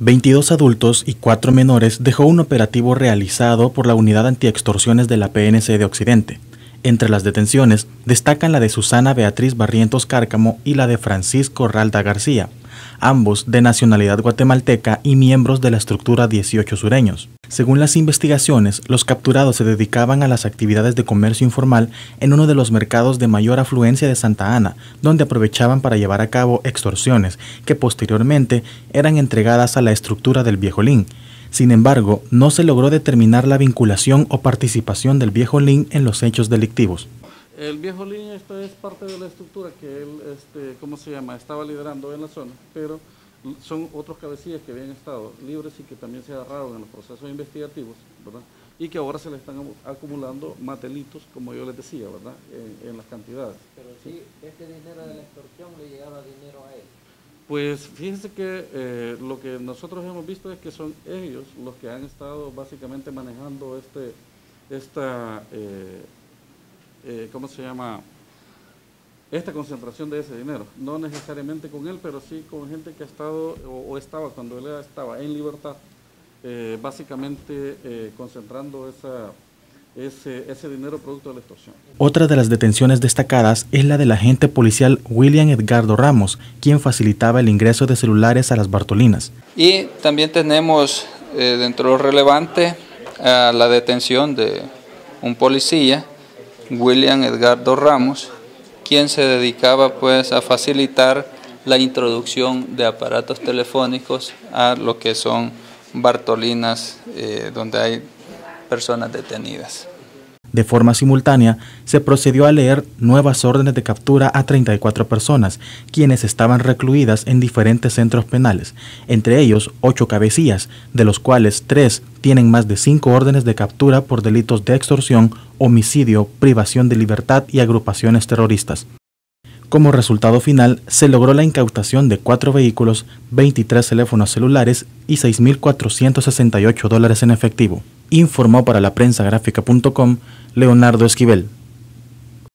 22 adultos y 4 menores dejó un operativo realizado por la Unidad Antiextorsiones de la PNC de Occidente. Entre las detenciones destacan la de Susana Beatriz Barrientos Cárcamo y la de Francisco Ralda García, ambos de nacionalidad guatemalteca y miembros de la estructura 18 sureños. Según las investigaciones, los capturados se dedicaban a las actividades de comercio informal en uno de los mercados de mayor afluencia de Santa Ana, donde aprovechaban para llevar a cabo extorsiones que posteriormente eran entregadas a la estructura del viejo Lin. Sin embargo, no se logró determinar la vinculación o participación del viejo Lin en los hechos delictivos. El viejo Lin es parte de la estructura que él, este, estaba liderando en la zona, pero son otros cabecillas que habían estado libres y que también se agarraron en los procesos investigativos, ¿verdad? Y que ahora se le están acumulando matelitos, como yo les decía, ¿verdad?, en, las cantidades. Pero sí, este dinero de la extorsión le llegaba dinero a él. Pues fíjense que eh, lo que nosotros hemos visto es que son ellos los que han estado básicamente manejando este, esta, eh, eh, ¿cómo se llama?, esta concentración de ese dinero. No necesariamente con él, pero sí con gente que ha estado o, estaba cuando él estaba en libertad, eh, básicamente eh, concentrando esa, ese, ese, dinero producto de la extorsión. Otra de las detenciones destacadas es la del agente policial William Edgardo Ramos, quien facilitaba el ingreso de celulares a las Bartolinas. Y también tenemos eh, dentro de lo relevante a la detención de un policía, William Edgardo Ramos, quien se dedicaba pues a facilitar la introducción de aparatos telefónicos a lo que son Bartolinas eh, donde hay personas detenidas. De forma simultánea, se procedió a leer nuevas órdenes de captura a 34 personas, quienes estaban recluidas en diferentes centros penales, entre ellos ocho cabecillas, de los cuales tres tienen más de cinco órdenes de captura por delitos de extorsión, homicidio, privación de libertad y agrupaciones terroristas. Como resultado final, se logró la incautación de cuatro vehículos, 23 teléfonos celulares y 6.468 dólares en efectivo informó para la prensa gráfica.com Leonardo Esquivel.